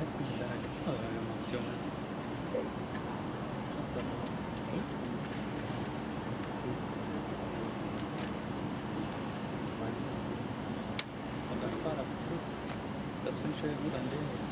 heißt denn mit deiner Kamera gemacht, Junge? Kannst du echt? Und dann Fahrrad. Das finde ich ja gut an dem.